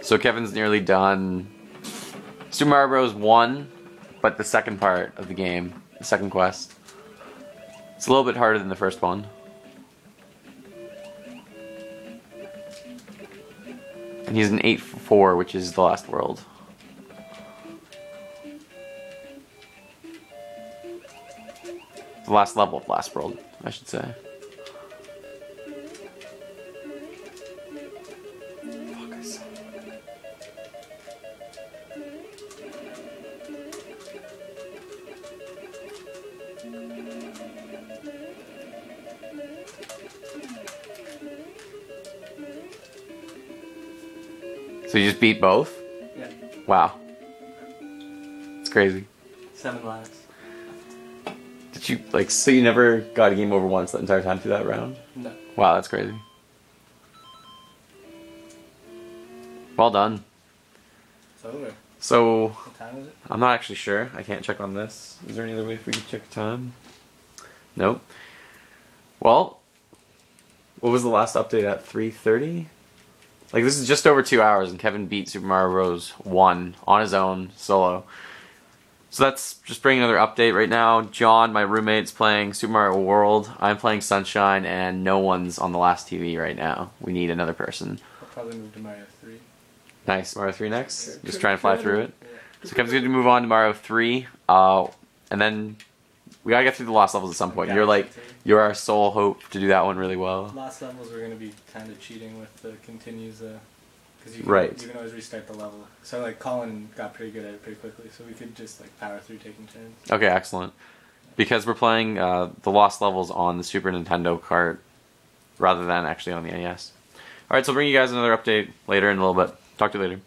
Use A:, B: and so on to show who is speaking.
A: So Kevin's nearly done Super Mario Bros. 1, but the second part of the game, the second quest. It's a little bit harder than the first one. And he's an 8-4, which is the last world. The last level of Last World, I should say. Fuck, I suck. So you just beat both?
B: Yeah.
A: Wow. It's crazy.
B: Seven lives.
A: Did you like so you never got a game over once the entire time through that round?
B: No.
A: Wow, that's crazy. Well done.
B: It's over.
A: So
B: What time is it?
A: I'm not actually sure. I can't check on this. Is there any other way for we to check time? Nope. Well, what was the last update at 3:30? Like this is just over two hours, and Kevin beat Super Mario Bros. One on his own solo. So that's just bringing another update right now. John, my roommate's playing Super Mario World. I'm playing Sunshine, and no one's on the last TV right now. We need another person.
B: I'll probably move to Mario 3.
A: Nice, Mario 3 next. Just trying to fly through it. So Kevin's going to move on to Mario 3, uh, and then we gotta get through the lost levels at some point. You're like, you're our sole hope to do that one really well.
B: Last levels we're gonna be kind of cheating with the continues, because you can,
A: Right.
B: you can always restart the level. So like Colin got pretty good at it pretty quickly, so we could just like power through taking turns.
A: Okay, excellent. Because we're playing uh, the lost levels on the Super Nintendo cart rather than actually on the NES. Alright, so I'll bring you guys another update later in a little bit. Talk to you later.